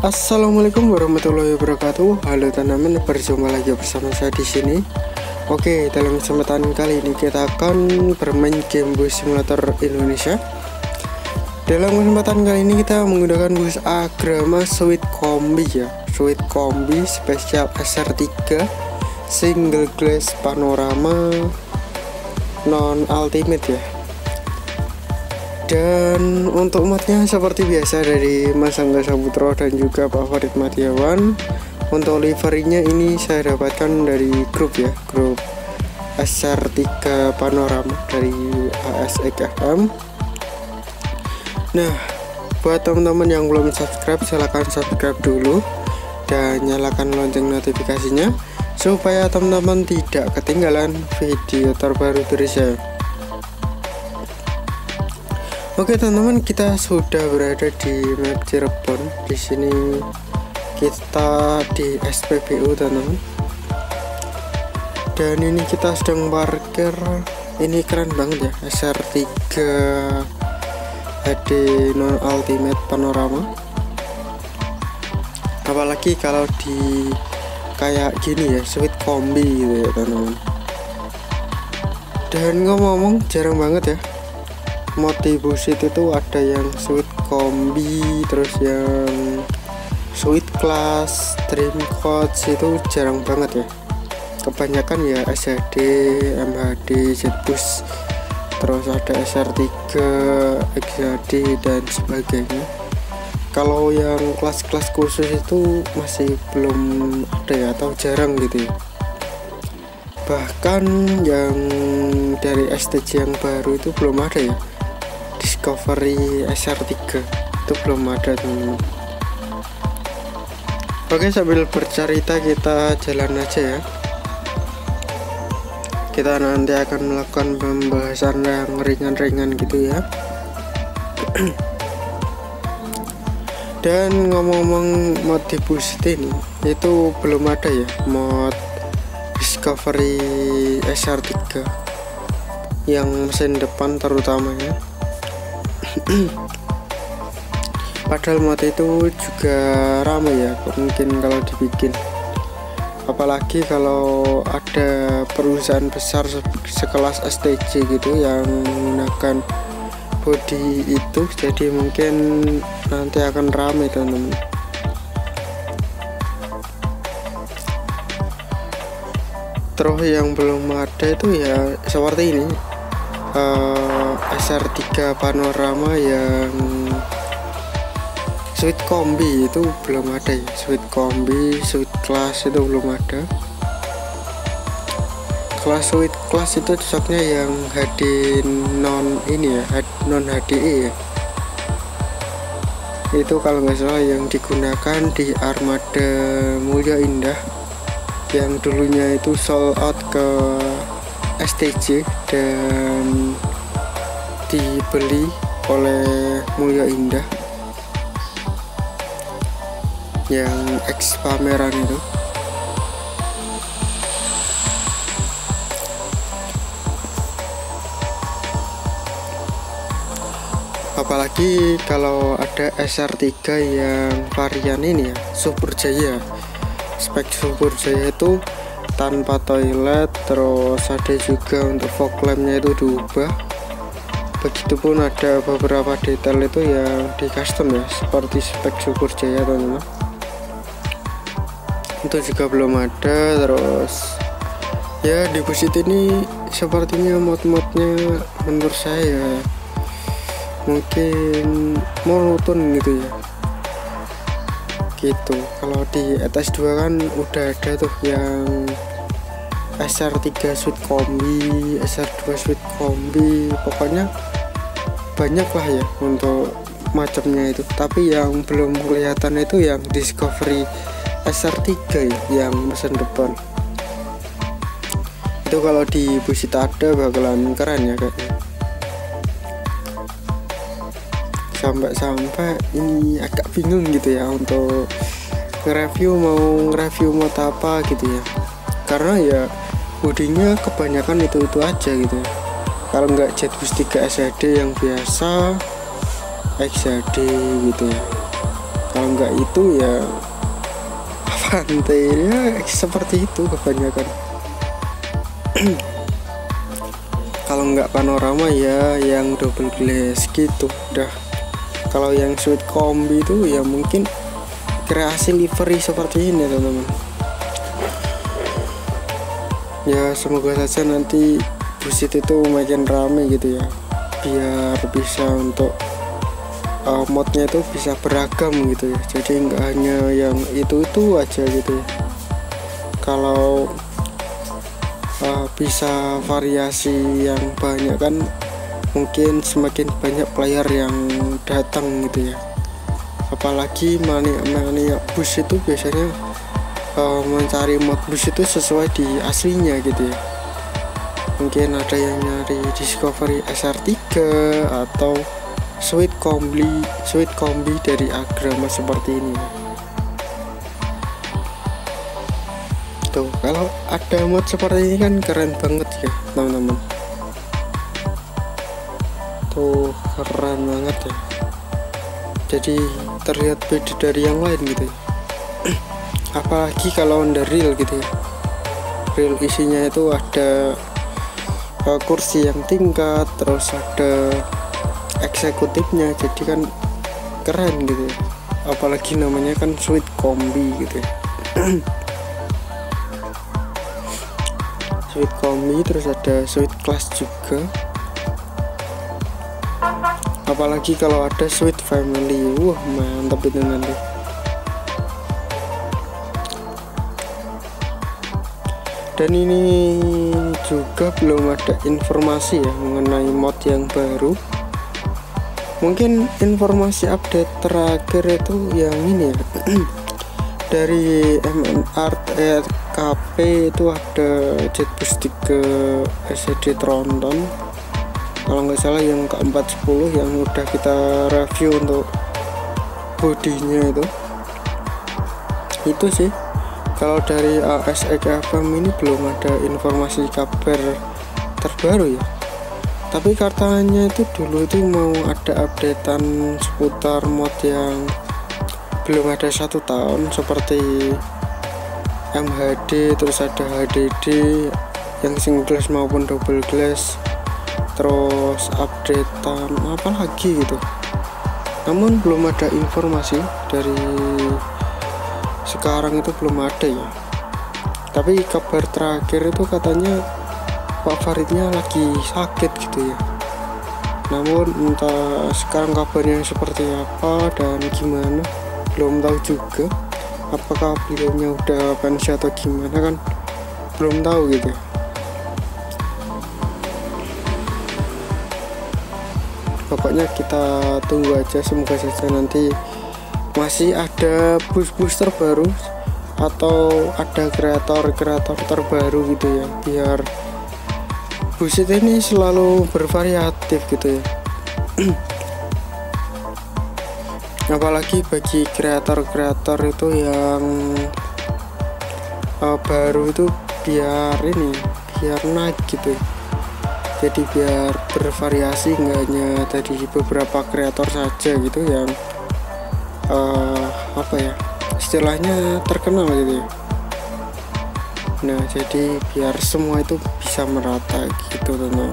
Assalamualaikum warahmatullahi wabarakatuh. Halo teman-teman, berjumpa lagi bersama saya di sini. Oke, dalam kesempatan kali ini kita akan bermain game bus simulator Indonesia. Dalam kesempatan kali ini kita menggunakan bus Agrama Sweet Kombi ya, Sweet Kombi spesial SR3 single glass panorama non ultimate ya dan untuk modnya seperti biasa dari Mas Angga Sabutro dan juga Pak Farid Matiawan untuk liverinya ini saya dapatkan dari grup ya grup SR3 Panorama dari ASXFM nah buat teman-teman yang belum subscribe silahkan subscribe dulu dan nyalakan lonceng notifikasinya supaya teman-teman tidak ketinggalan video terbaru dari saya Oke teman-teman kita sudah berada di map Cirebon. Di sini kita di SPBU teman-teman. Dan ini kita sedang parkir. Ini keren banget ya SR3 HD non ultimate panorama. Apalagi kalau di kayak gini ya sweet kombi gitu ya teman-teman. Dan ngomong-ngomong jarang banget ya motivus itu ada yang sweet kombi terus yang sweet class dream coach itu jarang banget ya. Kebanyakan ya SHD MHD Zbus terus ada SR3 XHD dan sebagainya. Kalau yang kelas-kelas khusus itu masih belum ada ya atau jarang gitu ya. Bahkan yang dari STC yang baru itu belum ada ya Discovery SR3 itu belum ada teman Oke sambil bercerita kita jalan aja ya. Kita nanti akan melakukan pembahasan yang ringan-ringan gitu ya. Dan ngomong-ngomong mod di boost itu belum ada ya mod Discovery SR3 yang mesin depan terutamanya padahal mod itu juga ramai ya mungkin kalau dibikin. Apalagi kalau ada perusahaan besar sekelas STC gitu yang menggunakan body itu jadi mungkin nanti akan ramai teman-teman. Terus yang belum ada itu ya seperti ini uh, eh, SR3 panorama yang sweet kombi itu belum ada ya. Sweet kombi sweet class itu belum ada. Kelas sweet class itu cocoknya yang HD non ini ya non HDE ya. Itu kalau nggak salah yang digunakan di armada Mulia Indah. Yang dulunya itu sold out ke STJ dan dibeli oleh Mulia Indah. Yang ex pameran itu. Apalagi kalau ada SR3 yang varian ini ya Super Jaya. Spek Super Jaya itu tanpa toilet terus ada juga untuk fog lampnya itu diubah. Begitupun ada beberapa detail itu yang di custom ya seperti spek Super Jaya teman-teman. Itu juga belum ada terus ya di busit ini sepertinya mod-modnya menurut saya mungkin monoton gitu ya gitu. Kalau di atas 2 kan udah ada tuh yang SR3 Sweet Kombi SR2 Sweet Kombi pokoknya banyak lah ya untuk macamnya itu. Tapi yang belum kelihatan itu yang Discovery SR3 ya yang mesin depan. Itu kalau di Busita ada bakalan keren ya kayaknya sampai-sampai ini agak bingung gitu ya untuk nge-review mau nge-review mau apa gitu ya. Karena ya bodinya kebanyakan itu itu aja gitu. Kalau nggak Jetbus 3 SHD yang biasa XHD gitu ya. Kalau nggak itu ya pantai ya seperti itu kebanyakan. Kalau nggak panorama ya yang double glass gitu udah kalau yang sweet kombi itu ya mungkin kreasi livery seperti ini teman-teman. Ya semoga saja nanti busit itu makin rame gitu ya. Biar bisa untuk uh, modnya itu bisa beragam gitu ya. Jadi nggak hanya yang itu itu aja gitu ya. Kalau uh, bisa variasi yang banyak kan mungkin semakin banyak player yang datang gitu ya. Apalagi mania mania bus itu biasanya uh, mencari mod bus itu sesuai di aslinya gitu ya. Mungkin ada yang nyari Discovery SR3 atau Sweet Kombi Sweet Kombi dari Agrama seperti ini. Tuh kalau ada mod seperti ini kan keren banget ya teman-teman tuh keren banget ya. Jadi terlihat beda dari yang lain gitu ya. Apalagi kalau under real gitu ya. Real isinya itu ada uh, kursi yang tingkat terus ada eksekutifnya. Jadi kan keren gitu ya. Apalagi namanya kan suite kombi gitu ya. Suite kombi terus ada suite class juga apalagi kalau ada suite family. Wah mantap itu nanti. Dan ini juga belum ada informasi ya mengenai mod yang baru. Mungkin informasi update terakhir itu yang ini ya. Dari MNR eh, KP itu ada Jetbus 3 SCD Tronton kalau nggak salah yang ke-410 yang udah kita review untuk bodinya itu. Itu sih. Kalau dari ASX FM ini belum ada informasi kabar terbaru ya. Tapi katanya itu dulu itu mau ada updatean seputar mod yang belum ada satu tahun seperti MHD terus ada HDD yang single glass maupun double glass terus updatean apa lagi gitu. Namun belum ada informasi dari sekarang itu belum ada ya. Tapi kabar terakhir itu katanya Pak Faridnya lagi sakit gitu ya. Namun entah sekarang kabarnya seperti apa dan gimana belum tahu juga. Apakah beliaunya udah pensiun atau gimana kan belum tahu gitu pokoknya kita tunggu aja semoga saja nanti masih ada bus-bus terbaru atau ada kreator-kreator terbaru gitu ya biar bus ini selalu bervariatif gitu ya. Apalagi bagi kreator-kreator itu yang uh, baru itu biar ini biar naik gitu jadi biar bervariasi nggak hanya dari beberapa kreator saja gitu yang uh, apa ya istilahnya terkenal gitu ya. Nah jadi biar semua itu bisa merata gitu teman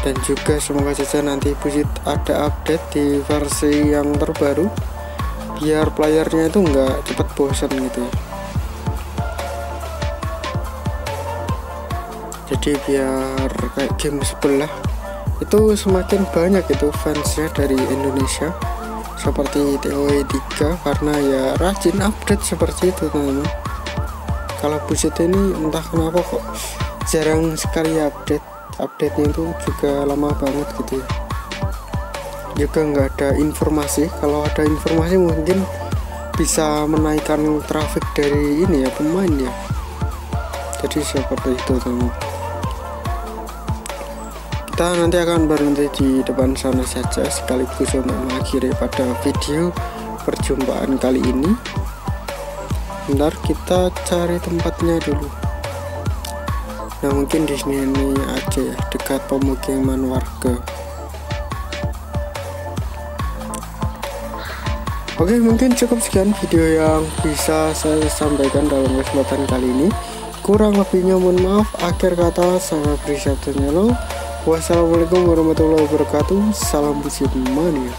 dan juga semoga saja nanti Busit ada update di versi yang terbaru biar playernya itu nggak cepat bosan gitu ya jadi biar kayak game sebelah itu semakin banyak itu fansnya dari Indonesia. Seperti TOE 3 karena ya rajin update seperti itu teman-teman. Kalau Busit ini entah kenapa kok jarang sekali update. Update nya itu juga lama banget gitu ya. Juga nggak ada informasi. Kalau ada informasi mungkin bisa menaikkan traffic dari ini ya pemain ya. Jadi seperti itu teman kita nanti akan berhenti di depan sana saja sekaligus untuk mengakhiri pada video perjumpaan kali ini. Bentar kita cari tempatnya dulu. Nah mungkin di sini ini aja ya dekat pemukiman warga. Oke mungkin cukup sekian video yang bisa saya sampaikan dalam kesempatan kali ini. Kurang lebihnya mohon maaf. Akhir kata saya beri Wassalamualaikum warahmatullahi wabarakatuh. Salam busit mania